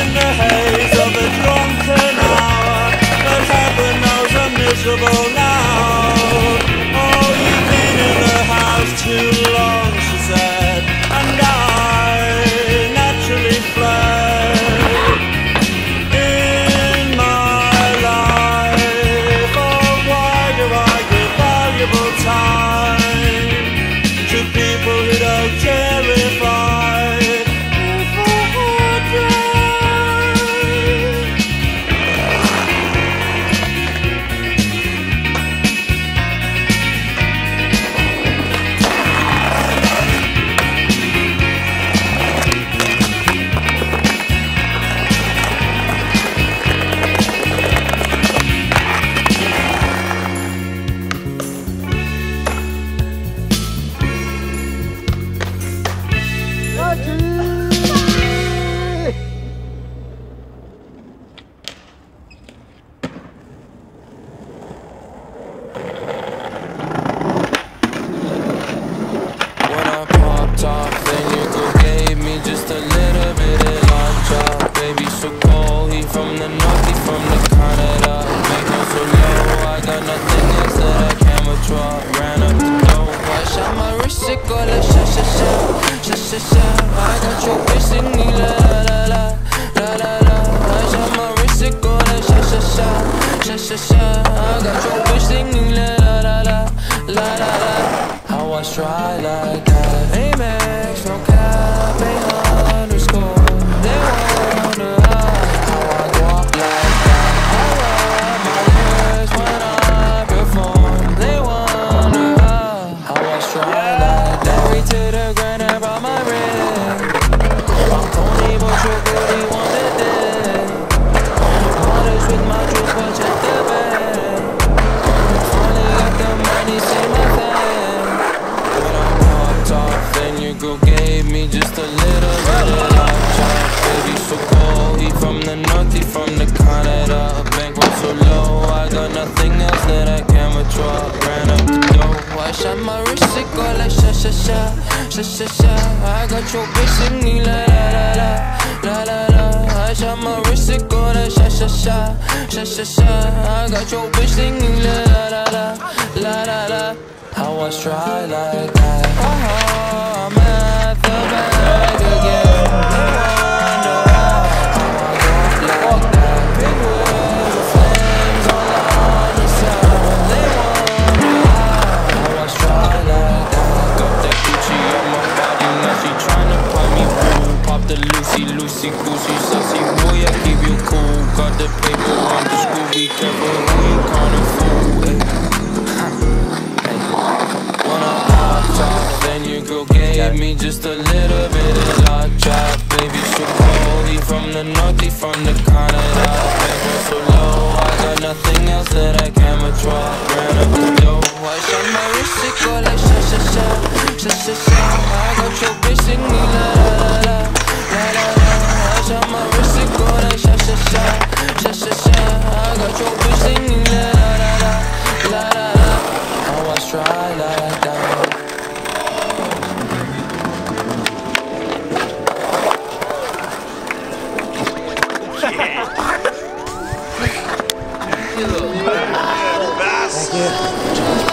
in the haze of a drunken hour the captain knows I'm miserable he from the north, he from the Canada. Make him so low, I got nothing else that I can withdraw. Ran up the door, I shot my wrist, it go like sha sha sha Sha sha sha, I got your kissing me, la la la La la la, la. I shot my wrist, it go like sha sha sha Sha sha sha, I got your kissing me, la la la La la la, la. how I try like that Amex, no cap, 800 sha sha sha. I got your bitch singing la la la la la la. How I try like. loosey sussy boy. I keep you cool. Got the paper on the school. Be careful, we ain't kind of fool. Wanna hot top? Then your girl gave me just a little bit of hot chop, baby. So from the from the so low, I got nothing else that I can but. Ran up the. I shot my wrist, it go like sha sha sha, sha sha sha. I got your bitch la la la la la touch on my wrist and go down, sha sha sha, sha sha sha. I got your bitch singing la la la la la la la. I was dry like that. Yeah. Thank you.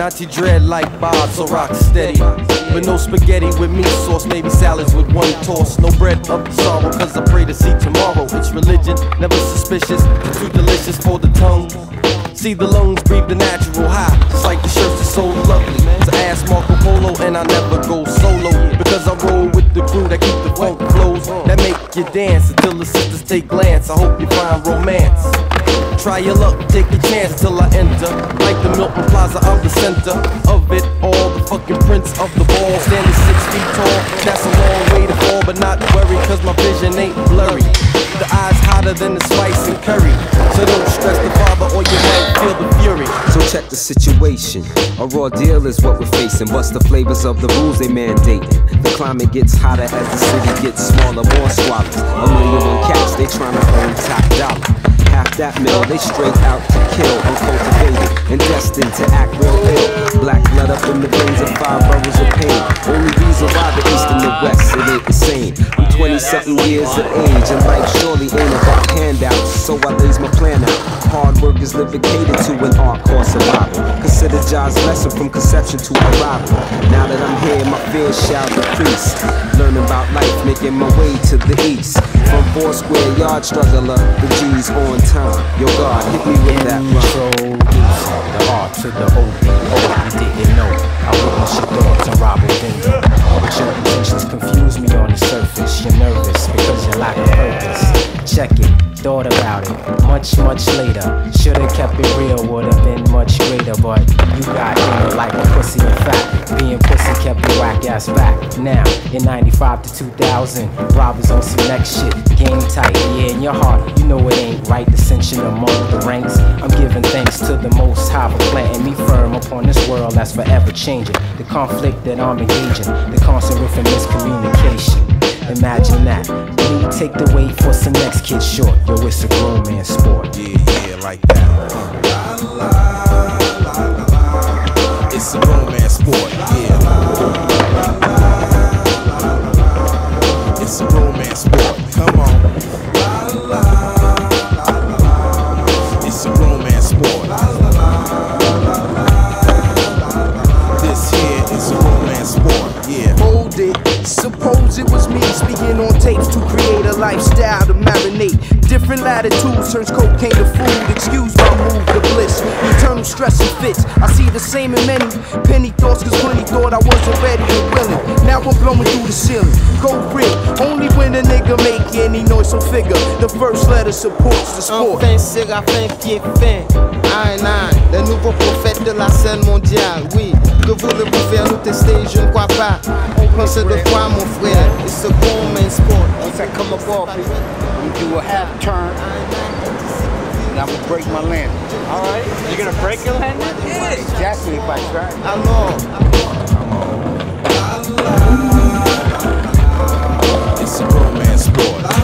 Monty Dread like Bob, so rock steady. But no spaghetti with meat sauce, maybe salads with one toss. No bread of sorrow, cause I pray to see tomorrow. It's religion, never suspicious, too delicious for the tongue. See the lungs breathe the natural high, just like the shirts are so lovely. So ask Marco Polo, and I never go solo because I roll with the crew that keep the funk flows that make you dance until the sisters take glance. I hope you find romance. Try your luck, take a chance till I enter. Like the Milton Plaza, I'm the center of it all. The fucking prince of the ball, standing six feet tall. That's a long way to fall, but not worry, cause my vision ain't blurry. The eyes hotter than the spice and curry. So don't stress the father or you might feel the fury. So check the situation. A raw deal is what we're facing. What's the flavors of the rules they mandate? The climate gets hotter as the city gets smaller, more swallows. A million on cats, they tryna earn top dollar. Half that mill, they straight out to kill, uncultivated and destined to act real ill. Black blood up in the veins of five boroughs of pain. Only reason why the east and the west, it ain't the same. I'm 20 something years of age, and life surely ain't about handouts. So I lays my plan out. Hard work is livicated to an art course survival. Consider Job's lesson from conception to arrival. Now that I'm here, my fears shall decrease. Learning about life, making my way to the east. From four square yard struggler, the G's on time. Yo, God, hit me with that rhyme. Introducing the art to the OB. Oh, you didn't know. I witnessed your thoughts Robert Bingo. But your intentions confuse me on the surface. You're nervous because you lack a purpose. Check it, thought about it. Much, much later. Should've kept it real, would've been much greater. But you got inner like a pussy in fact. Being pussy kept your whack ass back. Now, in 95 to 2000, robbers on some next shit. Game tight, yeah, in your heart, you know it ain't right. Dissension among the ranks. I'm giving thanks to the most high for planting me firm upon this world that's forever changing. The conflict that I'm engaging, the constant riff and miscommunication. Imagine that. Me take the weight for some next kid short. Yo, it's a grown man sport. Yeah, yeah, like that. It's a grown man sport, yeah. Latitudes turns cocaine to food. Excuse my move to bliss. Eternal stress and fits. I see the same in many penny thoughts, cause plenty thought I wasn't ready and willing. Now I'm blowing through the ceiling. Go real. Only when a nigga make any noise, so figure. The first letter supports the sport. Enfin, Séraphin qui est fin. Aïe, aïe, le nouveau prophète de la scène mondiale. Oui, que voulez-vous faire nous tester? Je ne crois pas. On pensait de quoi, mon frère? I come up off it, I'm gonna do a half turn, and I'm gonna break my landing. All right, you're gonna break your landing? Yeah. Exactly if I try. I'm on. It's a grown man sport.